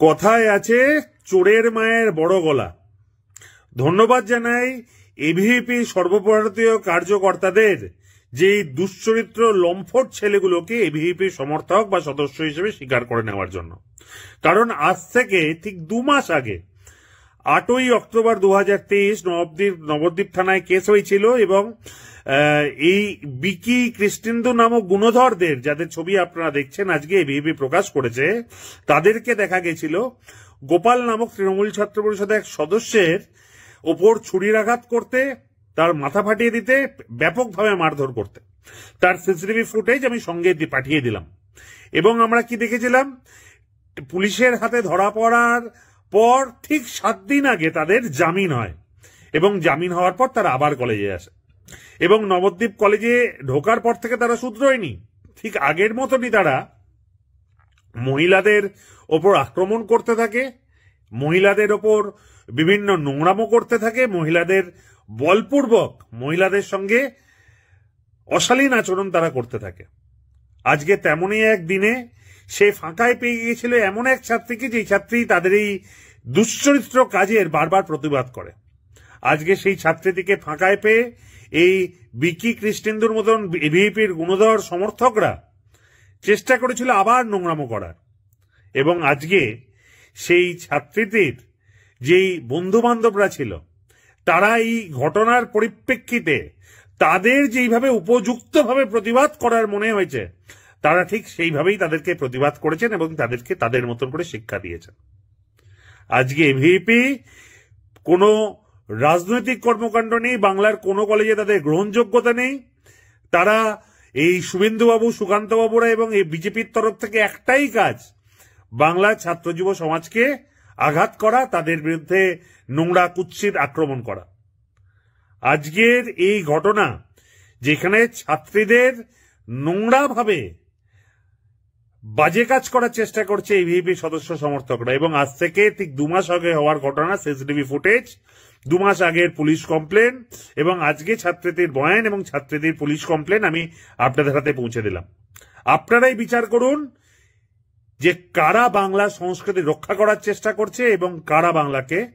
কথায় আছে চোরের মায়ের বড় গলা। ধন্যবাদ জানাই এভিপি সর্বভারতীয় কার্যকর্তাদের যে দুশ্চরিত্র লম্ফট ছেলেগুলোকে এভিপি সমর্থক বা সদস্য হিসেবে স্বীকার করে নেওয়ার জন্য। কারণ আজ থেকে ঠিক দু মাস আগে আটই অক্টোবর দু হাজার তেইশ নবদ্বীপ নবদ্বীপ থানায় কেস হয়েছিল এবং এই বিকি কৃষ্ণেন্দু নামক গুণধরদের, যাদের ছবি আপনারা দেখছেন আজকে এবিপি প্রকাশ করেছে, তাদেরকে দেখা গেছিল। গোপাল নামক তৃণমূল ছাত্র পরিষদের এক সদস্যের ওপর ছুরির আঘাত করতে, তার মাথা ফাটিয়ে দিতে, ব্যাপকভাবে মারধর করতে। তার সিসিটিভি ফুটেজ আমি সঙ্গে পাঠিয়ে দিলাম। এবং আমরা কি দেখেছিলাম? পুলিশের হাতে ধরা পড়ার পর ঠিক সাত দিন আগে তাদের জামিন হয়। এবং জামিন হওয়ার পর তারা আবার কলেজে আসে। এবং নবদ্বীপ কলেজে ঢোকার পর থেকে তারা শুধরোয়নি। ঠিক আগের মতনই তারা মহিলাদের ওপর আক্রমণ করতে থাকে, মহিলাদের ওপর বিভিন্ন নোংরামো করতে থাকে, মহিলাদের বলপূর্বক মহিলাদের সঙ্গে অশালীন আচরণ তারা করতে থাকে। আজকে তেমনই এক দিনে সে ফাঁকায় পেয়ে গিয়েছিল এমন এক ছাত্রীকে যে ছাত্রী তাদের এই দুশ্চরিত্র কাজের বারবার প্রতিবাদ করে। আজকে সেই ছাত্রীটিকে ফাঁকায় পেয়ে এই বিকি কৃষ্ণেন্দুর মতন এভিপির গুণধর সমর্থকরা চেষ্টা করেছিল আবার নোংরামো করার। এবং আজকে সেই ছাত্রীটির যেই বন্ধু বান্ধবরা ছিল, তারা এই ঘটনার পরিপ্রেক্ষিতে তাদের যেইভাবে উপযুক্তভাবে প্রতিবাদ করার মনে হয়েছে তারা ঠিক সেইভাবেই তাদেরকে প্রতিবাদ করেছেন এবং তাদেরকে তাদের মতন করে শিক্ষা দিয়েছেন। আজকে এভিপি কোনো রাজনৈতিক কর্মকাণ্ড নেই, বাংলার কোনো কলেজে তাদের গ্রহণযোগ্যতা নেই। তারা এই শুভেন্দুবাবু, সুকান্তবাবুরা এবং এই বিজেপির তরফ থেকে একটাই কাজ বাংলার ছাত্র যুব সমাজকে আঘাত করা, তাদের বিরুদ্ধে নোংরা কুৎসিত আক্রমণ করা। আজকের এই ঘটনা, যেখানে ছাত্রীদের নোংরাভাবে বাজে কাজ করার চেষ্টা করছে এই সদস্য সমর্থকরা, এবং আজ থেকে ঠিক দু মাস আগে হওয়ার ঘটনা, সিসিটিভি ফুটেজ, দু মাস আগের পুলিশ কমপ্লেন, এবং আজকে ছাত্রীদের বয়ান এবং ছাত্রীদের পুলিশ কমপ্লেন আমি আপনাদের হাতে পৌঁছে দিলাম। আপনারাই বিচার করুন যে কারা বাংলা সংস্কৃতি রক্ষা করার চেষ্টা করছে এবং কারা বাংলাকে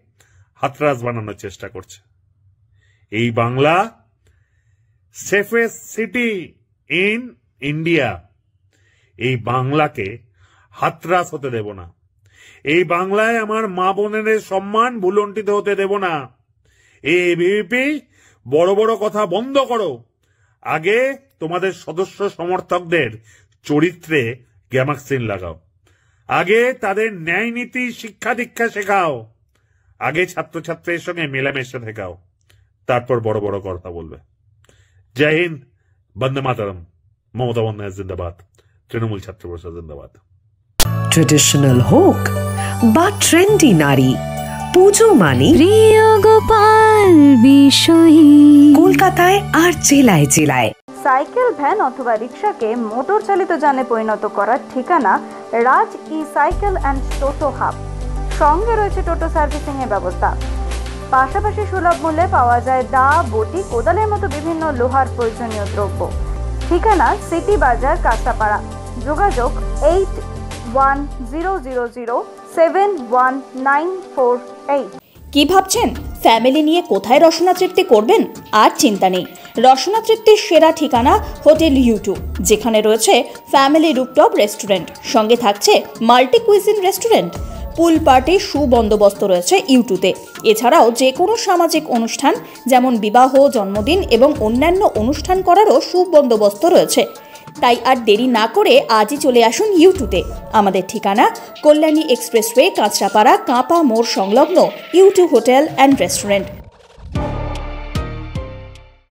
হাতরাস বানানোর চেষ্টা করছে। এই Bangla safest city in India. এই বাংলাকে হাতরাস হতে দেব না। এই বাংলায় আমার মা বোনেদের সম্মান ভুলন্টিত হতে দেব না। বিপি বড় বড় কথা বন্ধ করো। আগে তোমাদের সদস্য সমর্থকদের চরিত্রে গ্যামাক্সিন লাগাও। আগে তাদের ন্যায় নীতি, শিক্ষা দীক্ষা শেখাও। আগে ছাত্রছাত্রীর সঙ্গে মেলামেশা শেখাও তারপর বড় বড় কথা বলবে। জয় হিন্দ, বন্দে মাতারম, মমতা বন্দ্যোপাধ্যায়, জিন্দাবাদ। তৃণমূল ছাত্র পরিষদ জিন্দাবাদ। ট্রেডিশনাল হোক বা ট্রেন্ডি নারী পুজো মানে প্রিয় গোপাল বিষয়ী। কলকাতায় আর জেলায় জেলায়। সাইকেল ভ্যান অথবা রিক্সাকে মোটর চালিত যানে পরিণত করার ঠিকানা Raj E cycle and toto hub. সঙ্গে রয়েছে টোটো সার্ভিসিং এর ব্যবস্থা। পাশাপাশি সুলভ মূল্যে পাওয়া যায় দা বটি কোদালের মতো বিভিন্ন লোহার প্রয়োজনীয় দ্রব্য। ঠিকানা সিটি বাজার কাঁচাপাড়া। যোগাযোগ eight one zero zero zero seven one nine four eight. কি ভাবছেন? ফ্যামিলি নিয়ে কোথায় রসনা তৃপ্তি করবেন? আর চিন্তা নেই। রসনা তৃপ্তির সেরা ঠিকানা হোটেল ইউটু, যেখানে রয়েছে ফ্যামিলি রুপটপ রেস্টুরেন্ট, সঙ্গে থাকছে মাল্টি কুইজিন রেস্টুরেন্ট। পুল পার্টির সুবন্দোবস্ত রয়েছে ইউটুতে। এছাড়াও যে কোনো সামাজিক অনুষ্ঠান, যেমন বিবাহ, জন্মদিন এবং অন্যান্য অনুষ্ঠান করারও সুবন্দোবস্ত রয়েছে। তাই আর দেরি না করে আজই চলে আসুন ইউটুতে আমাদের ঠিকানা কল্যাণী এক্সপ্রেসওয়ে, কাঁচরাপাড়া, কাঁপা মোড় সংলগ্ন ইউটিউব হোটেল অ্যান্ড রেস্টুরেন্ট।